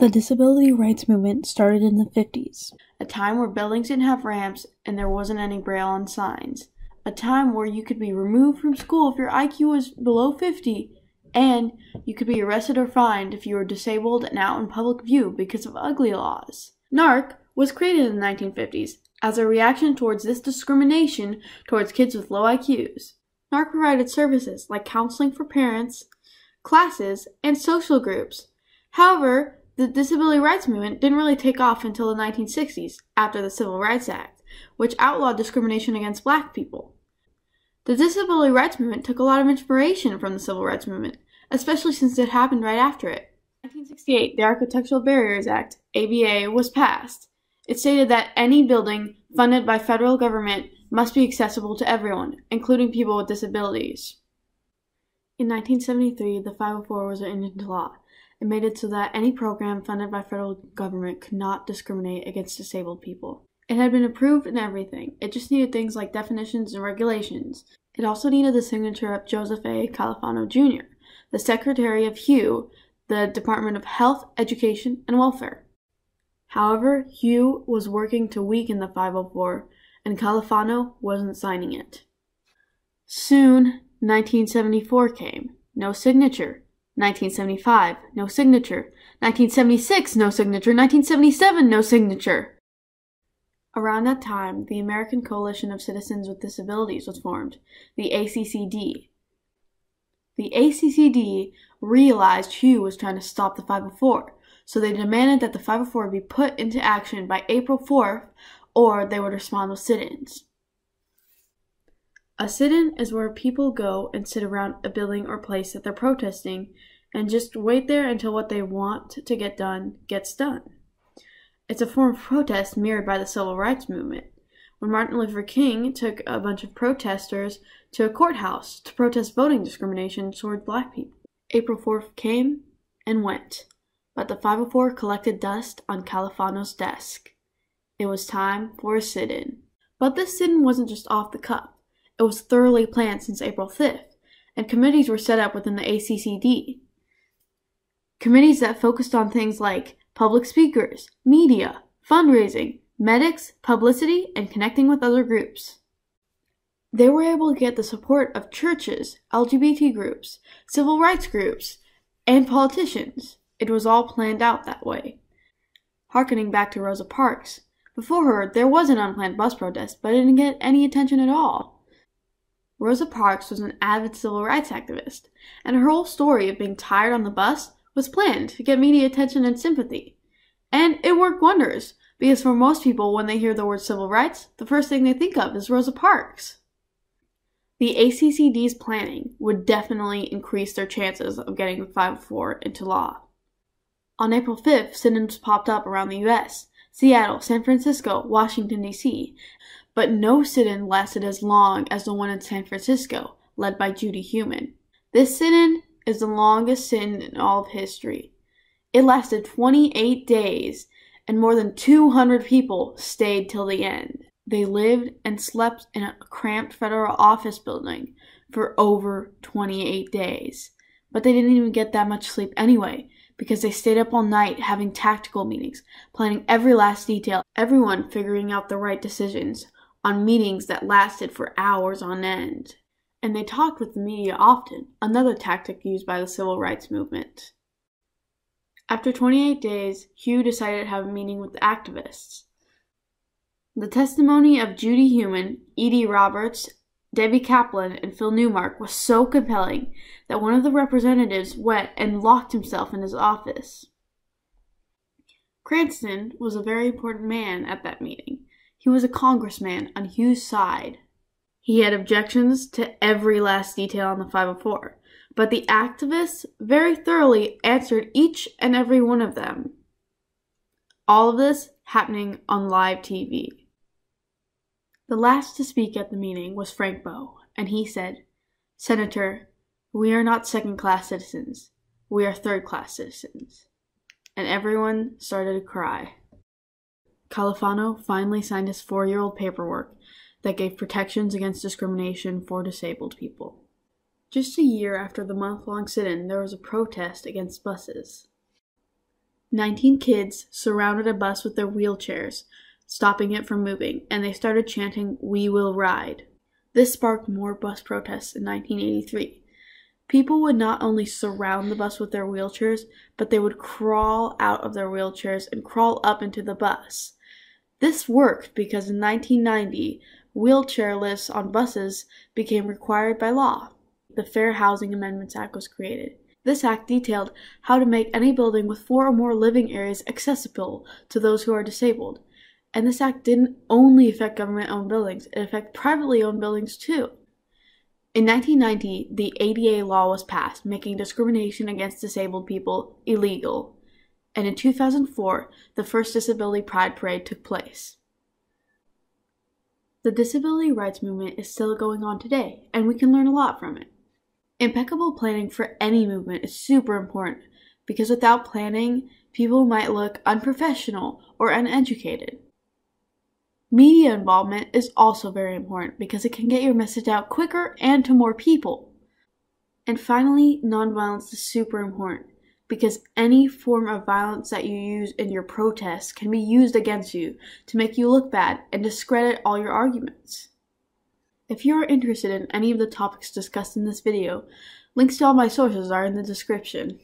The disability rights movement started in the 50s. A time where buildings didn't have ramps and there wasn't any braille on signs. A time where you could be removed from school if your IQ was below 50 and you could be arrested or fined if you were disabled and out in public view because of ugly laws. NARC was created in the 1950s as a reaction towards this discrimination towards kids with low IQs. NARC provided services like counseling for parents, classes, and social groups. However, the disability rights movement didn't really take off until the 1960s, after the Civil Rights Act, which outlawed discrimination against black people. The disability rights movement took a lot of inspiration from the civil rights movement, especially since it happened right after it. In 1968, the Architectural Barriers Act, ABA, was passed. It stated that any building funded by federal government must be accessible to everyone, including people with disabilities. In 1973, the 504 was written into law. It made it so that any program funded by federal government could not discriminate against disabled people. It had been approved and everything. It just needed things like definitions and regulations. It also needed the signature of Joseph A. Califano Jr., the Secretary of HEW, the Department of Health, Education, and Welfare. However, HEW was working to weaken the 504, and Califano wasn't signing it. Soon, 1974 came. No signature. 1975, no signature. 1976, no signature. 1977, no signature. Around that time, the American Coalition of Citizens with Disabilities was formed, the ACCD. The ACCD realized HEW was trying to stop the 504, so they demanded that the 504 be put into action by April 4th, or they would respond with sit ins. A sit in is where people go and sit around a building or place that they're protesting and just wait there until what they want to get done gets done. It's a form of protest mirrored by the civil rights movement. When Martin Luther King took a bunch of protesters to a courthouse to protest voting discrimination toward black people. April 4th came and went, but the 504 collected dust on Califano's desk. It was time for a sit in. But this sit in wasn't just off the cuff, it was thoroughly planned since April 5th, and committees were set up within the ACCD. Committees that focused on things like public speakers, media, fundraising, medics, publicity, and connecting with other groups. They were able to get the support of churches, LGBT groups, civil rights groups, and politicians. It was all planned out that way. Harkening back to Rosa Parks, before her there was an unplanned bus protest, but it didn't get any attention at all. Rosa Parks was an avid civil rights activist, and her whole story of being tired on the bus was planned to get media attention and sympathy. And it worked wonders, because for most people, when they hear the word civil rights, the first thing they think of is Rosa Parks. The ACCD's planning would definitely increase their chances of getting the 504 into law. On April 5th, sit-ins popped up around the US, Seattle, San Francisco, Washington, D.C., but no sit-in lasted as long as the one in San Francisco, led by Judy Heumann. This sit-in is the longest sin in all of history. It lasted 28 days, and more than 200 people stayed till the end. They lived and slept in a cramped federal office building for over 28 days. But they didn't even get that much sleep anyway, because they stayed up all night having tactical meetings, planning every last detail, everyone figuring out the right decisions, on meetings that lasted for hours on end and they talked with the media often, another tactic used by the civil rights movement. After 28 days, HEW decided to have a meeting with the activists. The testimony of Judy Heumann, Edie Roberts, Debbie Kaplan, and Phil Newmark was so compelling that one of the representatives went and locked himself in his office. Cranston was a very important man at that meeting. He was a congressman on HEW's side. He had objections to every last detail on the 504, but the activists very thoroughly answered each and every one of them. All of this happening on live TV. The last to speak at the meeting was Frank Bowe, and he said, Senator, we are not second class citizens, we are third class citizens. And everyone started to cry. Califano finally signed his four year old paperwork that gave protections against discrimination for disabled people. Just a year after the month long sit in, there was a protest against buses. 19 kids surrounded a bus with their wheelchairs, stopping it from moving, and they started chanting, We will ride. This sparked more bus protests in 1983. People would not only surround the bus with their wheelchairs, but they would crawl out of their wheelchairs and crawl up into the bus. This worked because in 1990, wheelchair lifts on buses became required by law. The Fair Housing Amendments Act was created. This act detailed how to make any building with four or more living areas accessible to those who are disabled. And this act didn't only affect government owned buildings, it affected privately owned buildings too. In 1990, the ADA law was passed, making discrimination against disabled people illegal. And in 2004, the first Disability Pride Parade took place. The disability rights movement is still going on today, and we can learn a lot from it. Impeccable planning for any movement is super important because without planning, people might look unprofessional or uneducated. Media involvement is also very important because it can get your message out quicker and to more people. And finally, nonviolence is super important because any form of violence that you use in your protests can be used against you to make you look bad and discredit all your arguments. If you are interested in any of the topics discussed in this video, links to all my sources are in the description.